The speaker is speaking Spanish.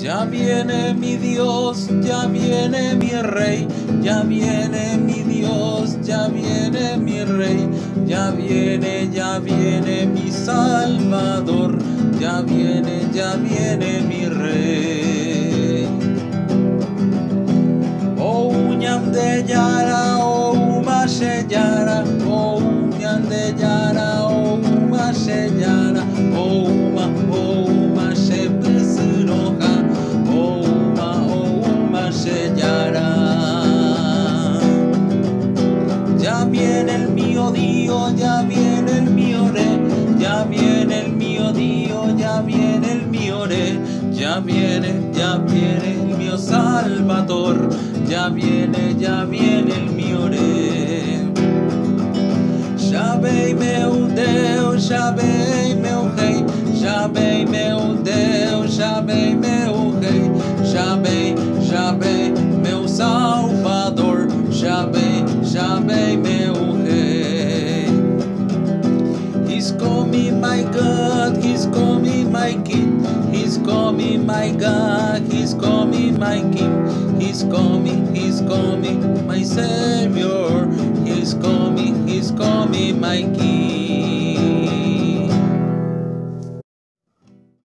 Ya viene mi Dios, ya viene mi Rey, ya viene mi Dios, ya viene mi Rey, ya viene, ya viene mi Salvador, ya viene, ya viene mi Rey. Oh, uñam de yara, oh, umashe yara, oh, uñam de yara, oh, umashe yara, oh, el mío Dios, ya viene el mío Rey, ya viene el mío Dios, ya viene el mío Rey, ya viene, ya viene el mío Salvador, ya viene, ya viene el mío Rey. Shabei meu Deus, Shabei meu Rei, Shabei meu Deus, Shabei meu Rei, Shabei, Shabei meu Salvador, Shabei, Shabei meu my King. He's coming, my God, He's coming, my King. He's coming, He's coming, my Savior. He's coming, He's coming, my King.